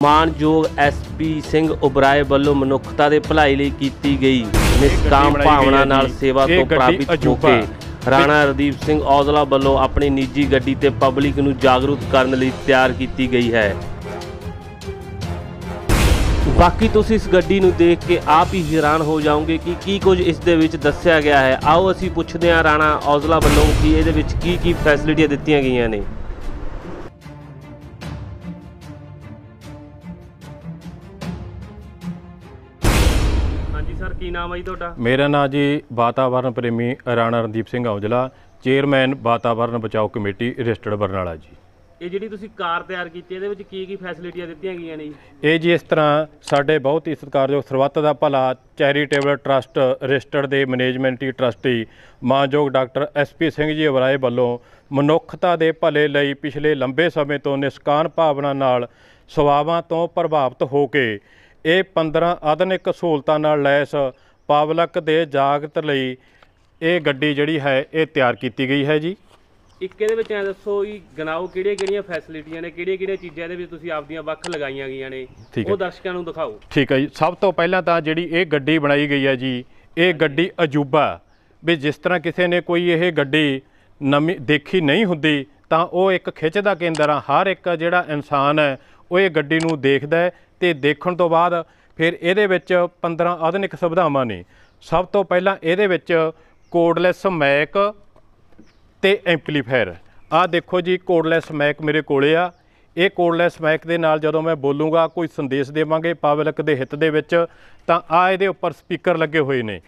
ਮਾਨਯੋਗ ਐਸਪੀ ਸਿੰਘ ਉਬਰਾਏ ਵੱਲੋਂ ਮਨੁੱਖਤਾ ਦੇ ਭਲਾਈ ਲਈ ਕੀਤੀ ਗਈ ਨਿਸ਼ਕਾਮ ਭਾਵਨਾ ਨਾਲ। ਸੇਵਾ ਤੋਂ ਪ੍ਰਾਪਤ ਹੋ। ਕੇ ਰਾਣਾ ਰਦੀਪ ਸਿੰਘ ਔਜਲਾ ਵੱਲੋਂ ਆਪਣੀ ਨਿੱਜੀ ਗੱਡੀ ਤੇ ਪਬਲਿਕ ਨੂੰ ਜਾਗਰੂਕ ਕਰਨ ਲਈ ਤਿਆਰ ਕੀਤੀ ਗਈ ਹੈ ਬਾਕੀ ਤੁਸੀਂ ਇਸ ਗੱਡੀ ਨੂੰ ਦੇਖ ਕੇ ਆਪ ਹੀ ਹੈਰਾਨ ਹੋ ਜਾਓਗੇ ਕਿ ਕੀ ਕੁਝ ਇਸ ਦੇ ਵਿੱਚ ਦੱਸਿਆ ਗਿਆ ਹੈ ਆਓ ਅਸੀਂ ਪੁੱਛਦੇ ਹਾਂ ਰਾਣਾ ਔਜਲਾ ਵੱਲੋਂ ਕਿ ਇਹਦੇ ਵਿੱਚ ਕੀ ਕੀ ਫੈਸਿਲਿਟੀਆਂ ਦਿੱਤੀਆਂ ਗਈਆਂ ਨੇ ਨਾਮ ਹੈ ਜੀ ਤੁਹਾਡਾ? ਮੇਰਾ ਨਾਮ ਜੀ ਵਾਤਾਵਰਣ ਪ੍ਰੇਮੀ ਰਾਣਾ ਰਣਦੀਪ ਸਿੰਘ ਔਜਲਾ ਚੇਅਰਮੈਨ ਵਾਤਾਵਰਣ ਬਚਾਓ ਕਮੇਟੀ ਰਜਿਸਟਰਡ ਬਰਨਾਲਾ ਜੀ। ਇਹ ਜਿਹੜੀ ਤੁਸੀਂ ਕਾਰ ਤਿਆਰ ਕੀਤੀ ਇਹਦੇ ਵਿੱਚ ਕੀ ਕੀ ਫੈਸਿਲਿਟੀਆਂ ਦਿੱਤੀਆਂ ਗਈਆਂ ਨੇ ਜੀ? ਇਹ ਜੀ ਇਸ ਤਰ੍ਹਾਂ ਸਾਡੇ ਬਹੁਤ ਹੀ ਸਤਿਕਾਰਯੋਗ ਸਰਬੱਤ ਦਾ ਭਲਾ ਚੈਰੀਟੇਬਲ ਟਰਸਟ ਰਜਿਸਟਰਡ ਦੇ ਮੈਨੇਜਮੈਂਟੀ ਟਰਸਟੀ ਮਾਨਯੋਗ doctor S P Singh ji Oberoi ਵੱਲੋਂ ਮਨੁੱਖਤਾ ਦੇ ਭਲੇ ਲਈ ਪਿਛਲੇ ਲੰਬੇ ਸਮੇਂ ਤੋਂ ਨਿਸਕਾਨ ਭਾਵਨਾ ਨਾਲ ਸਵਾਵਾਂ ਤੋਂ ਪ੍ਰਭਾਵਿਤ ਹੋ ਕੇ ਇਹ 15 ਆਧੁਨਿਕ ਸਹੂਲਤਾਂ ਨਾਲ ਲੈਸ ਪਬਲਿਕ ਦੇ ਜਾਗਤ ਲਈ ਇਹ ਗੱਡੀ ਜਿਹੜੀ ਹੈ ਇਹ ਤਿਆਰ ਕੀਤੀ ਗਈ ਹੈ ਜੀ। ਇੱਕ ਇਹਦੇ ਵਿੱਚ ਐ ਦੱਸੋ ਜੀ ਗਨਾਓ ਕਿਹੜੀਆਂ ਕਿਹੜੀਆਂ ਫੈਸਿਲਿਟੀਆਂ ਨੇ ਕਿਹੜੀਆਂ ਕਿਹੜੀਆਂ ਚੀਜ਼ਾਂ ਇਹਦੇ ਵਿੱਚ ਤੁਸੀਂ ਆਪਦੀਆਂ ਵੱਖ ਲਗਾਈਆਂ ਗਈਆਂ ਨੇ। ਉਹ ਦਰਸ਼ਕਾਂ ਨੂੰ ਦਿਖਾਓ। ਠੀਕ ਹੈ ਜੀ। ਸਭ ਤੋਂ ਪਹਿਲਾਂ ਤਾਂ ਜਿਹੜੀ ਇਹ ਗੱਡੀ ਬਣਾਈ ਗਈ ਹੈ ਜੀ ਇਹ ਗੱਡੀ ਅਜੂਬਾ ਵੀ ਜਿਸ ਤਰ੍ਹਾਂ ਕਿਸੇ ਨੇ ਕੋਈ ਇਹ ਗੱਡੀ ਨਵੀਂ ਦੇਖੀ ਨਹੀਂ ਹੁੰਦੀ ਤਾਂ ਉਹ ਇੱਕ ਖਿੱਚ ਦਾ ਕੇਂਦਰ ਆ। ਹਰ ਇੱਕ ਜਿਹੜਾ ਇਨਸਾਨ ਹੈ ਉਹ ਇਹ ਗੱਡੀ ਨੂੰ ਦੇਖਦਾ ਤੇ ਦੇਖਣ ਤੋਂ ਬਾਅਦ ਫਿਰ ਇਹਦੇ ਵਿੱਚ 15 ਆਧੁਨਿਕ ਸੁਵਿਧਾਵਾਂ ਨੇ। ਸਭ ਤੋਂ ਪਹਿਲਾਂ ਇਹਦੇ ਵਿੱਚ ਕੋਡਲੈਸ ਮੈਕ ਤੇ ਐਂਪਲੀਫਾਇਰ। ਆਹ ਦੇਖੋ ਜੀ, ਕੋਡਲੈਸ ਮੈਕ ਮੇਰੇ ਕੋਲੇ ਆ। ਇਹ ਕੋਡਲੈਸ ਮੈਕ ਦੇ ਨਾਲ ਜਦੋਂ ਮੈਂ ਬੋਲੂੰਗਾ, ਕੋਈ ਸੰਦੇਸ਼ ਦੇਵਾਂਗੇ ਪਬਲਿਕ ਦੇ ਹਿੱਤ ਦੇ ਵਿੱਚ, ਤਾਂ ਆ ਇਹਦੇ ਉੱਪਰ ਸਪੀਕਰ ਲੱਗੇ ਹੋਏ ਨੇ।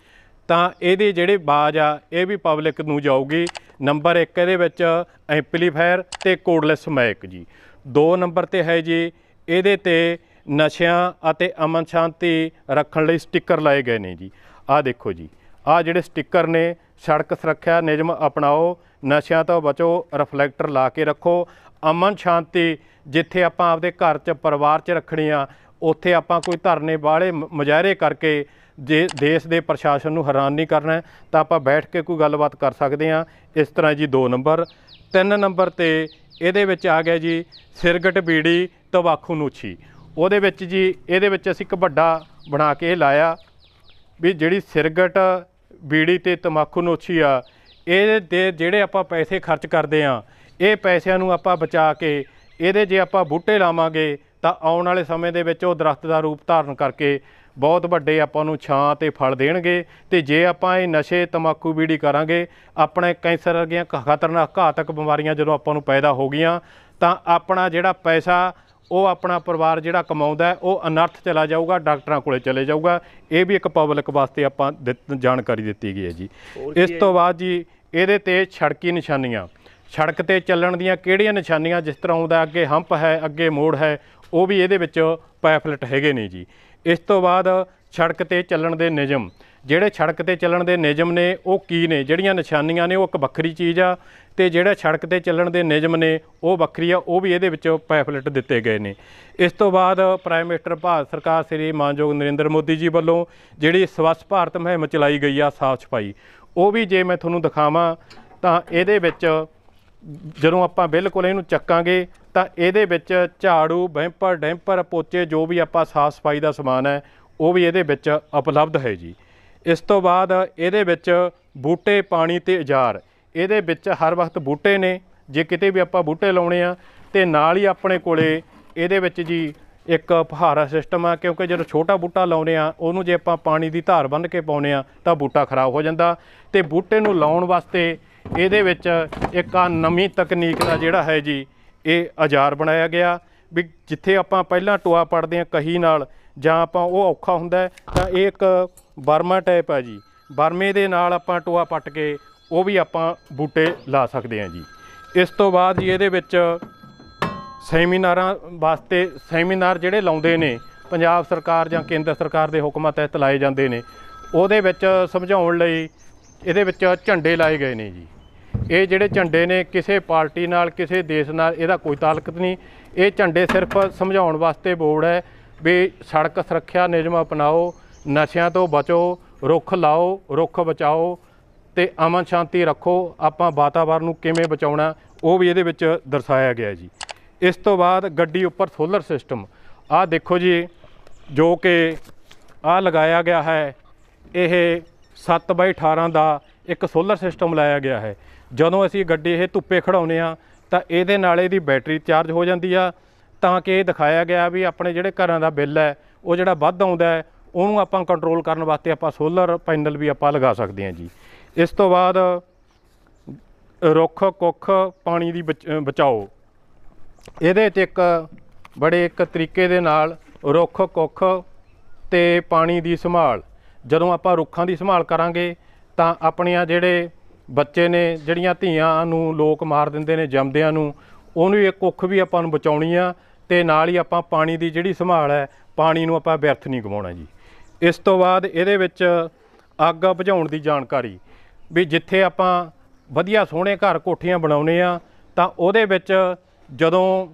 ਤਾਂ ਇਹਦੇ ਜਿਹੜੀ ਆਵਾਜ਼ ਆ, ਇਹ ਵੀ ਪਬਲਿਕ ਨੂੰ ਜਾਊਗੀ। ਨੰਬਰ 1 ਇਹਦੇ ਵਿੱਚ ਐਂਪਲੀਫਾਇਰ ਤੇ ਕੋਡਲੈਸ ਮੈਕ ਜੀ। 2 ਨੰਬਰ ਤੇ ਹੈ ਜੀ, ਇਹਦੇ ਤੇ ਨਸ਼ਿਆਂ ਅਤੇ ਅਮਨ ਸ਼ਾਂਤੀ ਰੱਖਣ ਲਈ ਸਟicker ਲਾਏ ਗਏ ਨੇ ਜੀ। ਆਹ ਦੇਖੋ ਜੀ, ਆਹ ਜਿਹੜੇ ਸਟicker ਨੇ, ਸੜਕ ਸੁਰੱਖਿਆ ਨਿਯਮ ਅਪਣਾਓ, ਨਸ਼ਿਆਂ ਤੋਂ ਬਚੋ, ਰਿਫਲੈਕਟਰ ਲਾ ਕੇ ਰੱਖੋ। ਅਮਨ ਸ਼ਾਂਤੀ ਜਿੱਥੇ ਆਪਾਂ ਆਪਦੇ ਘਰ 'ਚ, ਪਰਿਵਾਰ 'ਚ ਰੱਖਣੀ ਆ, ਉੱਥੇ ਆਪਾਂ ਕੋਈ ਧਰਨੇ ਵਾਲੇ ਮੁਜ਼ਾਹਰੇ ਕਰਕੇ ਜੇ ਦੇਸ਼ ਦੇ ਪ੍ਰਸ਼ਾਸਨ ਨੂੰ ਹੈਰਾਨ ਨਹੀਂ ਕਰਨਾ ਤਾਂ ਆਪਾਂ ਬੈਠ ਕੇ ਕੋਈ ਗੱਲਬਾਤ ਕਰ ਸਕਦੇ ਆ ਇਸ ਤਰ੍ਹਾਂ ਜੀ 2 ਨੰਬਰ। 3 ਨੰਬਰ ਤੇ ਇਹਦੇ ਵਿੱਚ ਆ ਗਿਆ ਜੀ, ਸਿਰਗਟ ਬੀੜੀ ਤਬਾਕੂ ਨੂਛੀ ਉਹਦੇ ਵਿੱਚ ਜੀ, ਇਹਦੇ ਵਿੱਚ ਅਸੀਂ ਇੱਕ ਵੱਡਾ ਬਣਾ ਕੇ ਇਹ ਲਾਇਆ ਵੀ ਜਿਹੜੀ ਸਿਰਗਟ, ਬੀੜੀ ਤੇ ਤਮਾਕੂ ਨੋਛੀ ਆ ਇਹ ਦੇ ਜਿਹੜੇ ਆਪਾਂ ਪੈਸੇ ਖਰਚ ਕਰਦੇ ਆ, ਇਹ ਪੈਸਿਆਂ ਨੂੰ ਆਪਾਂ ਬਚਾ ਕੇ, ਇਹਦੇ ਜੇ ਆਪਾਂ ਬੂਟੇ ਲਾਵਾਂਗੇ, ਤਾਂ ਆਉਣ ਵਾਲੇ ਸਮੇਂ ਦੇ ਵਿੱਚ ਉਹ ਦਰਖਤ ਦਾ ਰੂਪ ਧਾਰਨ ਕਰਕੇ ਬਹੁਤ ਵੱਡੇ ਆਪਾਂ ਨੂੰ ਛਾਂ ਤੇ ਫਲ ਦੇਣਗੇ ਤੇ ਜੇ ਆਪਾਂ ਇਹ ਨਸ਼ੇ ਤਮਾਕੂ ਬੀੜੀ ਕਰਾਂਗੇ, ਆਪਣੇ ਕੈਂਸਰ ਵਰਗੀਆਂ ਖਤਰਨਾਕ ਘਾਤਕ ਬਿਮਾਰੀਆਂ ਜਦੋਂ ਆਪਾਂ ਨੂੰ ਪੈਦਾ ਹੋ ਗਈਆਂ, ਤਾਂ ਆਪਣਾ ਜਿਹੜਾ ਪੈਸਾ ਉਹ ਆਪਣਾ ਪਰਿਵਾਰ ਜਿਹੜਾ ਕਮਾਉਂਦਾ ਹੈ, ਉਹ ਅਨਰਥ ਚਲਾ ਜਾਊਗਾ ਡਾਕਟਰਾਂ ਕੋਲੇ ਚਲੇ ਜਾਊਗਾ। ਇਹ ਵੀ ਇੱਕ ਪਬਲਿਕ ਵਾਸਤੇ ਆਪਾਂ ਜਾਣਕਾਰੀ ਦਿੱਤੀ ਗਈ ਹੈ ਜੀ। ਇਸ ਤੋਂ ਬਾਅਦ ਜੀ ਇਹਦੇ ਤੇ ਸੜਕੀ ਨਿਸ਼ਾਨੀਆਂ। ਸੜਕ ਤੇ ਚੱਲਣ ਦੀਆਂ ਕਿਹੜੀਆਂ ਨਿਸ਼ਾਨੀਆਂ ਜਿਸ ਤਰ੍ਹਾਂ ਉਹਦਾ ਅੱਗੇ ਹੰਪ ਹੈ ਅੱਗੇ ਮੋੜ ਹੈ ਉਹ ਵੀ ਇਹਦੇ ਵਿੱਚ ਪੈਫਲੇਟ ਹੈਗੇ ਨੇ ਜੀ। ਇਸ ਤੋਂ ਬਾਅਦ ਸੜਕ ਤੇ ਚੱਲਣ ਦੇ ਨਿਯਮ। ਜਿਹੜੇ ਸੜਕ ਤੇ ਚੱਲਣ ਦੇ ਨਿਯਮ ਨੇ, ਉਹ ਕੀ ਨੇ? ਜਿਹੜੀਆਂ ਨਿਸ਼ਾਨੀਆਂ ਨੇ, ਉਹ ਇੱਕ ਵੱਖਰੀ ਚੀਜ਼ ਆ ਤੇ ਜਿਹੜਾ ਸੜਕ ਤੇ ਚੱਲਣ ਦੇ ਨਿਯਮ ਨੇ, ਉਹ ਵੱਖਰੀ ਆ, ਉਹ ਵੀ ਇਹਦੇ ਵਿੱਚ ਪੈਫਲੇਟ ਦਿੱਤੇ ਗਏ ਨੇ। ਇਸ ਤੋਂ ਬਾਅਦ ਪ੍ਰਾਈਮ ਮਿਨਿਸਟਰ ਭਾਰਤ ਸਰਕਾਰ ਸ੍ਰੀ ਮਾਨਯੋਗ ਨਰਿੰਦਰ ਮੋਦੀ ਜੀ ਵੱਲੋਂ ਜਿਹੜੀ ਸਵੱਛ ਭਾਰਤ ਮੁਹਿੰਮ ਚਲਾਈ ਗਈ ਆ, ਸਾਫ਼ ਸਫ਼ਾਈ, ਉਹ ਵੀ ਜੇ ਮੈਂ ਤੁਹਾਨੂੰ ਦਿਖਾਵਾਂ, ਤਾਂ ਇਹਦੇ ਵਿੱਚ ਜਦੋਂ ਆਪਾਂ ਬਿਲਕੁਲ ਇਹਨੂੰ ਚੱਕਾਂਗੇ, ਤਾਂ ਇਹਦੇ ਵਿੱਚ ਝਾੜੂ, ਬੈਂਪਰ, ਡੈਂਪਰ, ਪੋਚੇ, ਜੋ ਵੀ ਆਪਾਂ ਸਾਫ਼ ਸਫ਼ਾਈ ਦਾ ਸਮਾਨ ਹੈ ਉਹ ਵੀ ਇਹਦੇ ਵਿੱਚ ਉਪਲਬਧ ਹੈ ਜੀ। ਇਸ ਤੋਂ ਬਾਅਦ ਇਹਦੇ ਵਿੱਚ ਬੂਟੇ, ਪਾਣੀ ਤੇ ਇਜਾਰ ਇਹਦੇ ਵਿੱਚ ਹਰ ਵਕਤ ਬੂਟੇ ਨੇ। ਜੇ ਕਿਤੇ ਵੀ ਆਪਾਂ ਬੂਟੇ ਲਾਉਣੇ ਆ, ਤੇ ਨਾਲ ਹੀ ਆਪਣੇ ਕੋਲੇ ਇਹਦੇ ਵਿੱਚ ਜੀ ਇੱਕ ਫਹਾਰਾ ਸਿਸਟਮ ਆ, ਕਿਉਂਕਿ ਜਦੋਂ ਛੋਟਾ ਬੂਟਾ ਲਾਉਨੇ ਆ, ਉਹਨੂੰ ਜੇ ਆਪਾਂ ਪਾਣੀ ਦੀ ਧਾਰ ਬੰਨ ਕੇ ਪਾਉਨੇ ਆ, ਤਾਂ ਬੂਟਾ ਖਰਾਬ ਹੋ ਜਾਂਦਾ। ਤੇ ਬੂਟੇ ਨੂੰ ਲਾਉਣ ਵਾਸਤੇ ਇਹਦੇ ਵਿੱਚ ਇੱਕ ਆ ਨਵੀਂ ਤਕਨੀਕ ਦਾ ਜਿਹੜਾ ਹੈ ਜੀ, ਇਹ ਆਜ਼ਾਰ ਬਣਾਇਆ ਗਿਆ। ਵੀ ਜਿੱਥੇ ਆਪਾਂ ਪਹਿਲਾਂ ਟੋਆ ਪੜਦੇ ਆ, ਕਹੀ ਨਾਲ ਜਾਂ ਆਪਾਂ ਉਹ ਔਖਾ ਹੁੰਦਾ ਤਾਂ ਇਹ ਇੱਕ ਬਰਮਾ ਟਾਈਪ ਆ ਜੀ। ਬਰਮੇ ਦੇ ਨਾਲ ਆਪਾਂ ਟੋਆ ਪੱਟ ਕੇ ਉਹ ਵੀ ਆਪਾਂ ਬੂਟੇ ਲਾ ਸਕਦੇ ਹਾਂ ਜੀ। ਇਸ ਤੋਂ ਬਾਅਦ ਜੀ ਇਹਦੇ ਵਿੱਚ ਸੈਮੀਨਾਰਾਂ ਵਾਸਤੇ ਸੈਮੀਨਾਰ ਜਿਹੜੇ ਲਾਉਂਦੇ ਨੇ, ਪੰਜਾਬ ਸਰਕਾਰ ਜਾਂ ਕੇਂਦਰ ਸਰਕਾਰ ਦੇ ਹੁਕਮਾਂ ਤਹਿਤ ਲਾਏ ਜਾਂਦੇ ਨੇ, ਉਹਦੇ ਵਿੱਚ ਸਮਝਾਉਣ ਲਈ ਇਹਦੇ ਵਿੱਚ ਝੰਡੇ ਲਾਏ ਗਏ ਨੇ ਜੀ। ਇਹ ਜਿਹੜੇ ਝੰਡੇ ਨੇ, ਕਿਸੇ ਪਾਰਟੀ ਨਾਲ, ਕਿਸੇ ਦੇਸ਼ ਨਾਲ ਇਹਦਾ ਕੋਈ ਤਾਲਕ ਨਹੀਂ। ਇਹ ਝੰਡੇ ਸਿਰਫ ਸਮਝਾਉਣ ਵਾਸਤੇ ਬੋਰਡ ਹੈ ਵੀ ਸੜਕ ਸੁਰੱਖਿਆ ਨਿਯਮ ਅਪਣਾਓ, ਨਸ਼ਿਆਂ ਤੋਂ ਬਚੋ, ਰੁੱਖ ਲਾਓ, ਰੁੱਖ ਬਚਾਓ ਤੇ ਅਮਨ ਸ਼ਾਂਤੀ ਰੱਖੋ, ਆਪਾਂ ਵਾਤਾਵਰਨ ਨੂੰ ਕਿਵੇਂ ਬਚਾਉਣਾ, ਉਹ ਵੀ ਇਹਦੇ ਵਿੱਚ ਦਰਸਾਇਆ ਗਿਆ ਜੀ। ਇਸ ਤੋਂ ਬਾਅਦ ਗੱਡੀ ਉੱਪਰ ਸੋਲਰ ਸਿਸਟਮ ਆਹ ਦੇਖੋ ਜੀ, ਜੋ ਕਿ ਆਹ ਲਗਾਇਆ ਗਿਆ ਹੈ, ਇਹ 7 ਬਾਈ 18 ਦਾ ਇੱਕ ਸੋਲਰ ਸਿਸਟਮ ਲਾਇਆ ਗਿਆ ਹੈ। ਜਦੋਂ ਅਸੀਂ ਗੱਡੀ ਇਹ ਧੁੱਪੇ ਖੜਾਉਨੇ ਆ ਤਾਂ ਇਹਦੇ ਨਾਲ ਇਹਦੀ ਬੈਟਰੀ ਚਾਰਜ ਹੋ ਜਾਂਦੀ ਆ ਤਾਂ ਕਿ ਇਹ ਦਿਖਾਇਆ ਗਿਆ ਵੀ ਆਪਣੇ ਜਿਹੜੇ ਘਰਾਂ ਦਾ ਬਿੱਲ ਹੈ, ਉਹ ਜਿਹੜਾ ਵੱਧ ਆਉਂਦਾ ਹੈ, ਉਹਨੂੰ ਆਪਾਂ ਕੰਟਰੋਲ ਕਰਨ ਵਾਸਤੇ ਆਪਾਂ ਸੋਲਰ ਪੈਨਲ ਵੀ ਆਪਾਂ ਲਗਾ ਸਕਦੇ ਹਾਂ ਜੀ। ਇਸ ਤੋਂ ਬਾਅਦ ਰੁੱਖ ਕੁੱਖ ਪਾਣੀ ਦੀ ਬਚ- ਬਚਾਓ। ਇਹਦੇ 'ਚ ਇੱਕ ਬੜੇ ਇੱਕ ਤਰੀਕੇ ਦੇ ਨਾਲ ਰੁੱਖ ਕੁੱਖ ਤੇ ਪਾਣੀ ਦੀ ਸੰਭਾਲ। ਜਦੋਂ ਆਪਾਂ ਰੁੱਖਾਂ ਦੀ ਸੰਭਾਲ ਕਰਾਂਗੇ, ਤਾਂ ਆਪਣੀਆਂ ਜਿਹੜੇ ਬੱਚੇ ਨੇ, ਜਿਹੜੀਆਂ ਧੀਆਂ ਨੂੰ ਲੋਕ ਮਾਰ ਦਿੰਦੇ ਨੇ ਜੰਮਦਿਆਂ ਨੂੰ, ਉਹਨੂੰ ਇਹ ਕੁੱਖ ਵੀ ਆਪਾਂ ਨੂੰ ਬਚਾਉਣੀ ਆ। ਤੇ ਨਾਲ ਹੀ ਆਪਾਂ ਪਾਣੀ ਦੀ ਜਿਹੜੀ ਸੰਭਾਲ ਹੈ, ਪਾਣੀ ਨੂੰ ਆਪਾਂ ਵਿਅਰਥ ਨਹੀਂ ਗਵਾਉਣਾ ਜੀ। ਇਸ ਤੋਂ ਬਾਅਦ ਇਹਦੇ ਵਿੱਚ ਅੱਗ ਬੁਝਾਉਣ ਦੀ ਜਾਣਕਾਰੀ। ਵੀ ਜਿੱਥੇ ਆਪਾਂ ਵਧੀਆ ਸੋਹਣੇ ਘਰ ਕੋਠੀਆਂ ਬਣਾਉਨੇ ਆ ਤਾਂ ਉਹਦੇ ਵਿੱਚ ਜਦੋਂ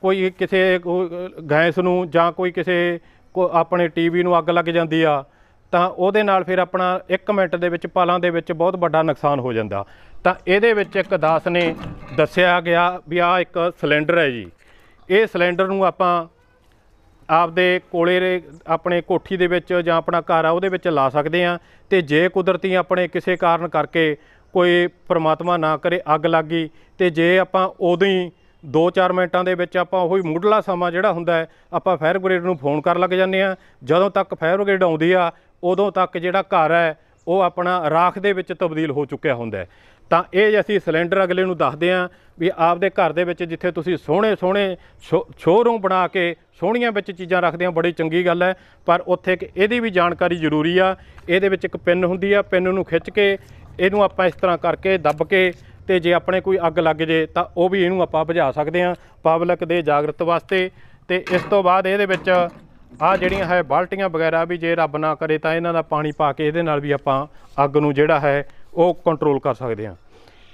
ਕੋਈ ਕਿਸੇ ਕੋ- ਗੈਸ ਨੂੰ ਜਾਂ ਕੋਈ ਕਿਸੇ ਕੋ ਆਪਣੇ ਟੀਵੀ ਨੂੰ ਅੱਗ ਲੱਗ ਜਾਂਦੀ ਆ, ਤਾਂ ਉਹਦੇ ਨਾਲ ਫਿਰ ਆਪਣਾ 1 ਮਿੰਟ ਦੇ ਵਿੱਚ ਪਲਾਂ ਦੇ ਵਿੱਚ ਬਹੁਤ ਵੱਡਾ ਨੁਕਸਾਨ ਹੋ ਜਾਂਦਾ। ਤਾਂ ਇਹਦੇ ਵਿੱਚ ਇੱਕ ਦਾਸ ਨੇ ਦੱਸਿਆ ਗਿਆ ਵੀ ਆ ਇੱਕ ਸਿਲੰਡਰ ਹੈ ਜੀ। ਇਹ ਸਿਲੰਡਰ ਨੂੰ ਆਪਾਂ ਆਪਦੇ ਕੋਲੇ ਰੇ- ਆਪਣੇ ਕੋਠੀ ਦੇ ਵਿੱਚ ਜਾਂ ਆਪਣਾ ਘਰ ਆ, ਉਹਦੇ ਵਿੱਚ ਲਾ ਸਕਦੇ ਆ ਤੇ ਜੇ ਕੁਦਰਤੀ ਆਪਣੇ ਕਿਸੇ ਕਾਰਨ ਕਰਕੇ ਕੋਈ ਪ੍ਰਮਾਤਮਾ ਨਾ ਕਰੇ, ਅੱਗ ਲੱਗ ਗਈ ਤੇ ਜੇ ਆਪਾਂ ਉਦੋਂ ਹੀ 2-4 ਮਿੰਟਾਂ ਦੇ ਵਿੱਚ ਆਪਾਂ ਉਹੀ ਮੁੱਢਲਾ ਸਮਾਂ ਜਿਹੜਾ ਹੁੰਦਾ ਹੈ, ਆਪਾਂ ਫਾਇਰ ਬ੍ਰਿਗੇਡ ਨੂੰ ਫੋਨ ਕਰਨ ਲੱਗ ਜਾਂਦੇ ਆ ਜਦੋਂ ਤੱਕ ਫਾਇਰ ਬ੍ਰਿਗੇਡ ਆਉਂਦੀ ਆ, ਉਦੋਂ ਤੱਕ ਜਿਹੜਾ ਘਰ ਹੈ, ਉਹ ਆਪਣਾ ਰਾਖ ਦੇ ਵਿੱਚ ਤਬਦੀਲ ਹੋ ਚੁੱਕਿਆ ਹੁੰਦਾ ਹੈ। ਤਾਂ ਇਹ ਅਸੀਂ ਸਿਲੰਡਰ ਅਗਲੇ ਨੂੰ ਦੱਸਦੇ ਆਂ ਵੀ ਆਪਦੇ ਘਰ ਦੇ ਵਿੱਚ ਜਿੱਥੇ ਤੁਸੀਂ ਸੋਹਣੇ ਸੋਹਣੇ ਸ਼ੋਰੂਮ ਬਣਾ ਕੇ ਸੋਹਣੀਆਂ ਵਿੱਚ ਚੀਜ਼ਾਂ ਰੱਖਦੇ ਆ ਬੜੀ ਚੰਗੀ ਗੱਲ ਹੈ। ਪਰ ਉੱਥੇ ਇੱਕ ਇਹਦੀ ਵੀ ਜਾਣਕਾਰੀ ਜ਼ਰੂਰੀ ਆ। ਇਹਦੇ ਵਿੱਚ ਇੱਕ ਪਿੰਨ ਹੁੰਦੀ ਆ, ਪਿੰਨ ਨੂੰ ਖਿੱਚ ਕੇ ਇਹਨੂੰ ਆਪਾਂ ਇਸ ਤਰ੍ਹਾਂ ਕਰਕੇ ਦੱਬ ਕੇ ਤੇ ਜੇ ਆਪਣੇ ਕੋਈ ਅੱਗ ਲੱਗ ਜੇ ਤਾਂ ਉਹ ਵੀ ਇਹਨੂੰ ਆਪਾਂ ਬੁਝਾ ਸਕਦੇ ਆ ਪਬਲਿਕ ਦੇ ਜਾਗਰਤ ਵਾਸਤੇ। ਤੇ ਇਸ ਤੋਂ ਬਾਅਦ ਇਹਦੇ ਵਿੱਚ ਆ ਜਿਹੜੀਆਂ ਹੈ ਬਾਲਟੀਆਂ ਵਗੈਰਾ ਵੀ ਜੇ ਰੱਬ ਨਾ ਕਰੇ ਤਾਂ ਇਹਨਾਂ ਦਾ ਪਾਣੀ ਪਾ ਕੇ ਇਹਦੇ ਨਾਲ ਵੀ ਆਪਾਂ ਅੱਗ ਨੂੰ ਜਿਹੜਾ ਹੈ ਉਹ ਕੰਟਰੋਲ ਕਰ ਸਕਦੇ ਹਾਂ।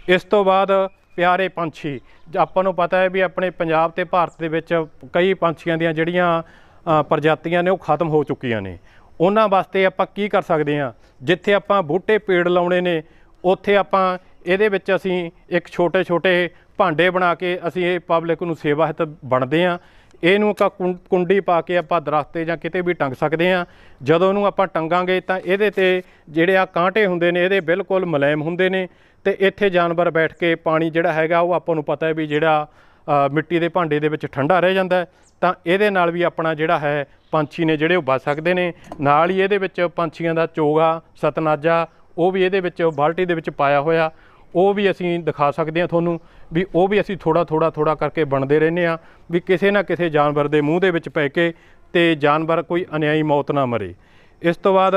ਇਸ ਤੋਂ ਬਾਅਦ ਪਿਆਰੇ ਪੰਛੀ, ਆਪਾਂ ਨੂੰ ਪਤਾ ਹੈ ਵੀ ਆਪਣੇ ਪੰਜਾਬ ਤੇ ਭਾਰਤ ਦੇ ਵਿੱਚ ਕਈ ਪੰਛੀਆਂ ਦੀਆਂ ਜਿਹੜੀਆਂ ਪ੍ਰਜਾਤੀਆਂ ਨੇ ਉਹ ਖਤਮ ਹੋ ਚੁੱਕੀਆਂ ਨੇ। ਉਹਨਾਂ ਵਾਸਤੇ ਆਪਾਂ ਕੀ ਕਰ ਸਕਦੇ ਹਾਂ? ਜਿੱਥੇ ਆਪਾਂ ਬੂਟੇ ਪੇੜ ਲਾਉਣੇ ਨੇ, ਉੱਥੇ ਆਪਾਂ ਇਹਦੇ ਵਿੱਚ ਅਸੀਂ ਇੱਕ ਛੋਟੇ ਛੋਟੇ ਭਾਂਡੇ ਬਣਾ ਕੇ ਅਸੀਂ ਇਹ ਪਬਲਿਕ ਨੂੰ ਸੇਵਾ ਹਿਤ ਬਣਦੇ ਹਾਂ। ਇਹਨੂੰ ਕਾ, ਕੁੰਡੀ ਪਾ ਕੇ ਆਪਾਂ ਦਰਖਤ ਤੇ ਜਾਂ ਕਿਤੇ ਵੀ ਟੰਗ ਸਕਦੇ ਹਾਂ। ਜਦੋਂ ਇਹਨੂੰ ਆਪਾਂ ਟੰਗਾਂਗੇ ਤਾਂ ਇਹਦੇ ਤੇ ਜਿਹੜੇ ਆ ਕਾਂਟੇ ਹੁੰਦੇ ਨੇ, ਇਹਦੇ ਬਿਲਕੁਲ ਮੁਲਾਇਮ ਹੁੰਦੇ ਨੇ ਤੇ ਇੱਥੇ ਜਾਨਵਰ ਬੈਠ ਕੇ ਪਾਣੀ ਜਿਹੜਾ ਹੈਗਾ ਉਹ ਆਪਾਂ ਨੂੰ ਪਤਾ ਹੈ ਵੀ ਜਿਹੜਾ ਮਿੱਟੀ ਦੇ ਭਾਂਡੇ ਦੇ ਵਿੱਚ ਠੰਡਾ ਰਹਿ ਜਾਂਦਾ ਤਾਂ ਇਹਦੇ ਨਾਲ ਵੀ ਆਪਣਾ ਜਿਹੜਾ ਹੈ, ਪੰਛੀ ਨੇ ਜਿਹੜੇ ਉਹ ਬਚ ਸਕਦੇ ਨੇ। ਨਾਲ ਹੀ ਇਹਦੇ ਵਿੱਚ ਪੰਛੀਆਂ ਦਾ ਚੋਗਾ, ਸਤਨਾਜਾ, ਉਹ ਵੀ ਇਹਦੇ ਵਿੱਚ ਬਾਲਟੀ ਦੇ ਵਿੱਚ ਪਾਇਆ ਹੋਇਆ। ਉਹ ਵੀ ਅਸੀਂ ਦਿਖਾ ਸਕਦੇ ਹਾਂ ਤੁਹਾਨੂੰ। ਵੀ ਉਹ ਵੀ ਅਸੀਂ ਥੋੜਾ ਥੋੜਾ ਥੋੜਾ ਕਰਕੇ ਬਣਦੇ ਰਹਿੰਦੇ ਆ ਵੀ ਕਿਸੇ ਨਾ ਕਿਸੇ ਜਾਨਵਰ ਦੇ ਮੂੰਹ ਦੇ ਵਿੱਚ ਪੈ ਕੇ ਤੇ ਜਾਨਵਰ ਕੋਈ ਅਨਿਆਈ ਮੌਤ ਨਾ ਮਰੇ। ਇਸ ਤੋਂ ਬਾਅਦ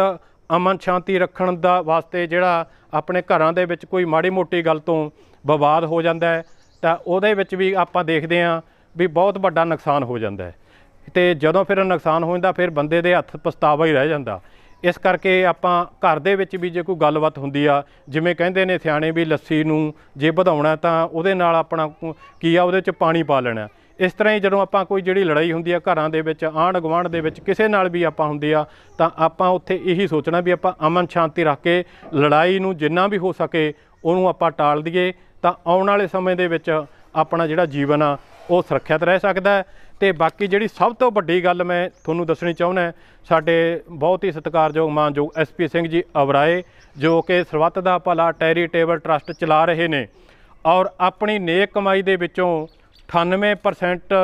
ਅਮਨ ਸ਼ਾਂਤੀ ਰੱਖਣ ਦਾ ਵਾਸਤੇ ਜਿਹੜਾ ਆਪਣੇ ਘਰਾਂ ਦੇ ਵਿੱਚ ਕੋਈ ਮਾੜੀ ਮੋਟੀ ਗੱਲ ਤੋਂ ਵਿਵਾਦ ਹੋ ਜਾਂਦਾ ਤਾਂ ਉਹਦੇ ਵਿੱਚ ਵੀ ਆਪਾਂ ਦੇਖਦੇ ਹਾਂ ਵੀ ਬਹੁਤ ਵੱਡਾ ਨੁਕਸਾਨ ਹੋ ਜਾਂਦਾ ਹੈ। ਤੇ ਜਦੋਂ ਫਿਰ ਨੁਕਸਾਨ ਹੋ ਜਾਂਦਾ, ਫਿਰ ਬੰਦੇ ਦੇ ਹੱਥ ਪਛਤਾਵਾ ਹੀ ਰਹਿ ਜਾਂਦਾ। ਇਸ ਕਰਕੇ ਆਪਾਂ ਘਰ ਦੇ ਵਿੱਚ ਵੀ ਜੇ ਕੋਈ ਗੱਲਬਾਤ ਹੁੰਦੀ ਆ, ਜਿਵੇਂ ਕਹਿੰਦੇ ਨੇ ਸਿਆਣੇ ਵੀ ਲੱਸੀ ਨੂੰ ਜੇ ਵਧਾਉਣਾ ਤਾਂ ਉਹਦੇ ਨਾਲ ਆਪਣਾ ਕੀ ਆ, ਉਹਦੇ ਚ ਪਾਣੀ ਪਾ ਲੈਣਾ। ਇਸ ਤਰ੍ਹਾਂ ਹੀ ਜਦੋਂ ਆਪਾਂ ਕੋਈ ਜਿਹੜੀ ਲੜਾਈ ਹੁੰਦੀ ਆ ਘਰਾਂ ਦੇ ਵਿੱਚ, ਆਂਢ ਗੁਆਂਢ ਦੇ ਵਿੱਚ ਕਿਸੇ ਨਾਲ ਵੀ ਆਪਾਂ ਹੁੰਦੀ ਆ, ਤਾਂ ਆਪਾਂ ਉੱਥੇ ਇਹੀ ਸੋਚਣਾ ਵੀ ਆਪਾਂ ਅਮਨ ਸ਼ਾਂਤੀ ਰੱਖ ਕੇ ਲੜਾਈ ਨੂੰ ਜਿੰਨਾ ਵੀ ਹੋ ਸਕੇ ਉਹਨੂੰ ਆਪਾਂ ਟਾਲ ਦਈਏ, ਤਾਂ ਆਉਣ ਵਾਲੇ ਸਮੇਂ ਦੇ ਵਿੱਚ ਆਪਣਾ ਜਿਹੜਾ ਜੀਵਨ ਆ, ਉਹ ਸੁਰੱਖਿਅਤ ਰਹਿ ਸਕਦਾ ਹੈ। ਤੇ ਬਾਕੀ ਜਿਹੜੀ ਸਭ ਤੋਂ ਵੱਡੀ ਗੱਲ ਮੈਂ ਤੁਹਾਨੂੰ ਦੱਸਣੀ ਚਾਹੁੰਦਾ ਸਾਡੇ ਬਹੁਤ ਹੀ ਸਤਿਕਾਰਯੋਗ ਮਾਨਯੋਗ ਐਸਪੀ ਸਿੰਘ ਜੀ ਅਵਰਾਏ, ਜੋ ਕਿ ਸਰਬੱਤ ਦਾ ਭਲਾ ਟੈਰੀਟੇਬਲ ਟਰਸਟ ਚਲਾ ਰਹੇ ਨੇ ਔਰ ਆਪਣੀ ਨੇਕ ਕਮਾਈ ਦੇ ਵਿੱਚੋਂ 98%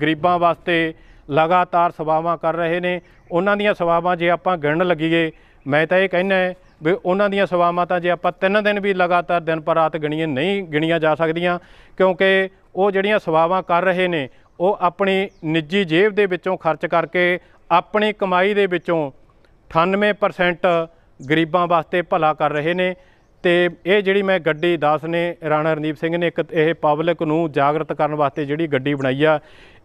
ਗਰੀਬਾਂ ਵਾਸਤੇ ਲਗਾਤਾਰ ਸੇਵਾਵਾਂ ਕਰ ਰਹੇ ਨੇ। ਉਹਨਾਂ ਦੀਆਂ ਸੇਵਾਵਾਂ ਜੇ ਆਪਾਂ ਗਿਣਨ ਲੱਗੀਏ, ਮੈਂ ਤਾਂ ਇਹ ਕਹਿੰਦਾ ਵੀ ਉਹਨਾਂ ਦੀਆਂ ਸੇਵਾਵਾਂ ਤਾਂ ਜੇ ਆਪਾਂ ਤਿੰਨ ਦਿਨ ਵੀ ਲਗਾਤਾਰ ਦਿਨ ਪਰ ਰਾਤ ਗਿਣੀਏ, ਨਹੀਂ ਗਿਣੀਆਂ ਜਾ ਸਕਦੀਆਂ ਕਿਉਂਕਿ ਉਹ ਜਿਹੜੀਆਂ ਸੇਵਾਵਾਂ ਕਰ ਰਹੇ ਨੇ ਉਹ ਆਪਣੀ ਨਿੱਜੀ ਜੇਬ ਦੇ ਵਿੱਚੋਂ ਖਰਚ ਕਰਕੇ ਆਪਣੀ ਕਮਾਈ ਦੇ ਵਿੱਚੋਂ 98% ਗਰੀਬਾਂ ਵਾਸਤੇ ਭਲਾ ਕਰ ਰਹੇ ਨੇ ਤੇ ਇਹ ਜਿਹੜੀ ਮੈਂ ਗੱਡੀ ਦਾਸ ਨੇ, ਰਾਣਾ ਰਣਦੀਪ ਸਿੰਘ ਨੇ ਇੱਕ ਇਹ ਪਬਲਿਕ ਨੂੰ ਜਾਗਰਤ ਕਰਨ ਵਾਸਤੇ ਜਿਹੜੀ ਗੱਡੀ ਬਣਾਈ ਆ,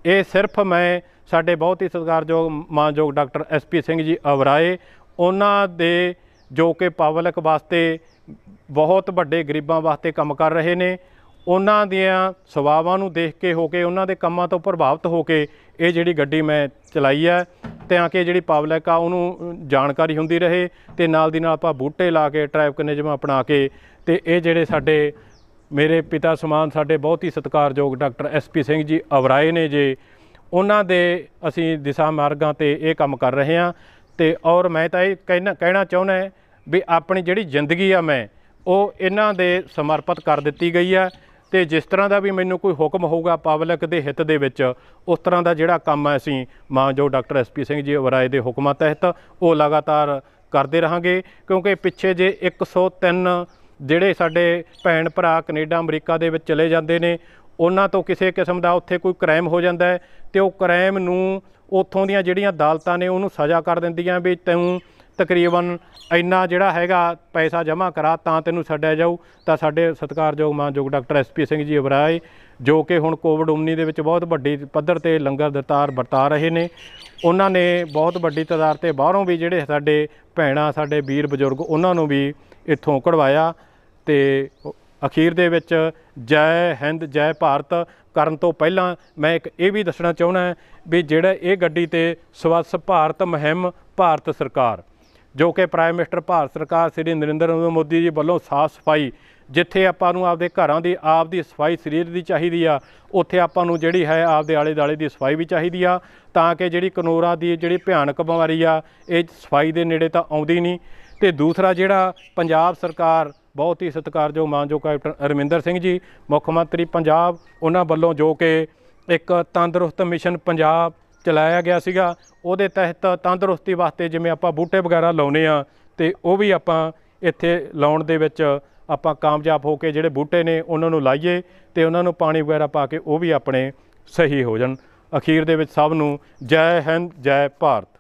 ਇਹ ਸਿਰਫ ਮੈਂ ਸਾਡੇ ਬਹੁਤ ਹੀ ਸਤਿਕਾਰਯੋਗ, ਮਾਨਯੋਗ ਡਾਕਟਰ ਐਸਪੀ ਸਿੰਘ ਜੀ ਅਵਰਾਏ, ਉਹਨਾਂ ਦੇ ਜੋ ਕਿ ਪਬਲਿਕ ਵਾਸਤੇ ਬਹੁਤ ਵੱਡੇ ਗਰੀਬਾਂ ਵਾਸਤੇ ਕੰਮ ਕਰ ਰਹੇ ਨੇ ਉਹਨਾਂ ਦੀਆਂ ਸੁਭਾਵਾਂ ਨੂੰ ਦੇਖ ਕੇ ਹੋ ਕੇ, ਉਹਨਾਂ ਦੇ ਕੰਮਾਂ ਤੋਂ ਪ੍ਰਭਾਵਿਤ ਹੋ ਕੇ ਇਹ ਜਿਹੜੀ ਗੱਡੀ ਮੈਂ ਚਲਾਈ ਹੈ, ਤਾਂ ਕਿ ਜਿਹੜੀ ਪਬਲਿਕ ਆ, ਉਹਨੂੰ ਜਾਣਕਾਰੀ ਹੁੰਦੀ ਰਹੇ ਤੇ ਨਾਲ ਦੀ ਨਾਲ ਆਪਾਂ ਬੂਟੇ ਲਾ ਕੇ ਟ੍ਰੈਫਿਕ ਨਿਯਮ ਅਪਣਾ ਕੇ ਤੇ ਇਹ ਜਿਹੜੇ ਸਾਡੇ ਮੇਰੇ ਪਿਤਾ ਸਮਾਨ ਸਾਡੇ ਬਹੁਤ ਹੀ ਸਤਿਕਾਰਯੋਗ ਡਾਕਟਰ ਐਸਪੀ ਸਿੰਘ ਜੀ ਅਵਰਾਏ ਨੇ ਜੇ, ਉਹਨਾਂ ਦੇ ਅਸੀਂ ਦਿਸ਼ਾ ਮਾਰਗਾਂ ਤੇ ਇਹ ਕੰਮ ਕਰ ਰਹੇ ਹਾਂ। ਤੇ ਔਰ ਮੈਂ ਤਾਂ ਇਹ ਕਹਿਣਾ ਕਹਿਣਾ ਚਾਹੁੰਦਾ ਵੀ ਆਪਣੀ ਜਿਹੜੀ ਜ਼ਿੰਦਗੀ ਆ ਮੈਂ, ਉਹ ਇਹਨਾਂ ਦੇ ਸਮਰਪਿਤ ਕਰ ਦਿੱਤੀ ਗਈ ਆ। ਤੇ ਜਿਸ ਤਰ੍ਹਾਂ ਦਾ ਵੀ ਮੈਨੂੰ ਕੋਈ ਹੁਕਮ ਹੋਊਗਾ ਪਬਲਿਕ ਦੇ ਹਿੱਤ ਦੇ ਵਿੱਚ, ਉਸ ਤਰ੍ਹਾਂ ਦਾ ਜਿਹੜਾ ਕੰਮ ਹੈ ਅਸੀਂ ਮਾਨਯੋਗ ਡਾਕਟਰ ਐਸਪੀ ਸਿੰਘ ਜੀ ਵਰਾਏ ਦੇ ਹੁਕਮਾਂ ਤਹਿਤ ਉਹ ਲਗਾਤਾਰ ਕਰਦੇ ਰਹਾਂਗੇ, ਕਿਉਂਕਿ ਪਿੱਛੇ ਜੇ 103 ਜਿਹੜੇ ਸਾਡੇ ਭੈਣ ਭਰਾ ਕੈਨੇਡਾ, ਅਮਰੀਕਾ ਦੇ ਵਿੱਚ ਚਲੇ ਜਾਂਦੇ ਨੇ, ਉਹਨਾਂ ਤੋਂ ਕਿਸੇ ਕਿਸਮ ਦਾ ਉੱਥੇ ਕੋਈ ਕ੍ਰਾਈਮ ਹੋ ਜਾਂਦਾ ਹੈ ਤੇ ਉਹ ਕ੍ਰਾਈਮ ਨੂੰ ਉੱਥੋਂ ਦੀਆਂ ਜਿਹੜੀਆਂ ਅਦਾਲਤਾਂ ਨੇ ਉਹਨੂੰ ਸਜ਼ਾ ਕਰ ਦਿੰਦੀਆਂ ਵੀ ਤੈਨੂੰ ਤਕਰੀਬਨ ਇੰਨਾ ਜਿਹੜਾ ਹੈਗਾ ਪੈਸਾ ਜਮ੍ਹਾਂ ਕਰਾ ਤਾਂ ਤੈਨੂੰ ਛੱਡਿਆ ਜਾਊ। ਤਾਂ ਸਾਡੇ ਸਤਿਕਾਰਯੋਗ ਮਾਨਯੋਗ ਡਾਕਟਰ ਐਸਪੀ ਸਿੰਘ ਜੀ ਅਬਰਾਏ, ਜੋ ਕਿ ਹੁਣ ਕੋਵਿਡ 19 ਦੇ ਵਿੱਚ ਬਹੁਤ ਵੱਡੀ ਪੱਧਰ ਤੇ ਲੰਗਰ ਦਰਤਾਰ ਵਰਤਾ ਰਹੇ ਨੇ, ਉਹਨਾਂ ਨੇ ਬਹੁਤ ਵੱਡੀ ਤਾਦਾਦ ਤੇ ਬਾਹਰੋਂ ਵੀ ਜਿਹੜੇ ਸਾਡੇ ਭੈਣਾਂ, ਸਾਡੇ ਵੀਰ ਬਜ਼ੁਰਗ, ਉਹਨਾਂ ਨੂੰ ਵੀ ਇੱਥੋਂ ਕਢਵਾਇਆ। ਤੇ ਅਖੀਰ ਦੇ ਵਿੱਚ ਜੈ ਹਿੰਦ, ਜੈ ਭਾਰਤ ਕਰਨ ਤੋਂ ਪਹਿਲਾਂ ਮੈਂ ਇੱਕ ਇਹ ਵੀ ਦੱਸਣਾ ਚਾਹੁੰਦਾ ਵੀ ਜਿਹੜਾ ਇਹ ਗੱਡੀ ਤੇ ਸਵੱਛ ਭਾਰਤ ਮੁਹਿੰਮ, ਭਾਰਤ ਸਰਕਾਰ ਜੋ ਕਿ ਪ੍ਰਾਈਮ ਮਿਨਿਸਟਰ ਭਾਰਤ ਸਰਕਾਰ ਸ੍ਰੀ ਨਰਿੰਦਰ ਮੋਦੀ ਜੀ ਵੱਲੋਂ ਸਾਫ਼ ਸਫ਼ਾਈ, ਜਿੱਥੇ ਆਪਾਂ ਨੂੰ ਆਪਦੇ ਘਰਾਂ ਦੀ ਆਪ ਦੀ ਸਫ਼ਾਈ ਸਰੀਰ ਦੀ ਚਾਹੀਦੀ ਆ, ਉੱਥੇ ਆਪਾਂ ਨੂੰ ਜਿਹੜੀ ਹੈ ਆਪਦੇ ਆਲੇ ਦਾਲੇ ਦੀ ਸਫ਼ਾਈ ਵੀ ਚਾਹੀਦੀ ਆ, ਤਾਂ ਕਿ ਜਿਹੜੀ ਕਨੋਰਾ ਦੀ ਜਿਹੜੀ ਭਿਆਨਕ ਬਿਮਾਰੀ ਆ, ਇਹ ਸਫ਼ਾਈ ਦੇ ਨੇੜੇ ਤਾਂ ਆਉਂਦੀ ਨਹੀਂ। ਤੇ ਦੂਸਰਾ ਜਿਹੜਾ ਪੰਜਾਬ ਸਰਕਾਰ, ਬਹੁਤ ਹੀ ਸਤਿਕਾਰਯੋਗ ਮਾਨਯੋਗ ਕੈਪਟਨ ਅਰਮਿੰਦਰ ਸਿੰਘ ਜੀ, ਮੁੱਖ ਮੰਤਰੀ ਪੰਜਾਬ, ਉਹਨਾਂ ਵੱਲੋਂ ਜੋ ਕਿ ਇੱਕ ਤੰਦਰੁਸਤ ਮਿਸ਼ਨ ਪੰਜਾਬ ਚਲਾਇਆ ਗਿਆ ਸੀਗਾ। ਉਹਦੇ ਤਹਿਤ ਤੰਦਰੁਸਤੀ ਵਾਸਤੇ ਜਿਵੇਂ ਆਪਾਂ ਬੂਟੇ ਵਗੈਰਾ ਲਾਉਨੇ ਆ, ਤੇ ਉਹ ਵੀ ਆਪਾਂ ਇੱਥੇ ਲਾਉਣ ਦੇ ਵਿੱਚ ਆਪਾਂ ਕਾਮਯਾਬ ਹੋ ਕੇ ਜਿਹੜੇ ਬੂਟੇ ਨੇ ਉਹਨਾਂ ਨੂੰ ਲਾਈਏ ਤੇ ਉਹਨਾਂ ਨੂੰ ਪਾਣੀ ਵਗੈਰਾ ਪਾ ਕੇ ਉਹ ਵੀ ਆਪਣੇ ਸਹੀ ਹੋ ਜਾਣ। ਅਖੀਰ ਦੇ ਵਿੱਚ ਸਭ ਨੂੰ ਜੈ ਹਿੰਦ, ਜੈ ਭਾਰਤ।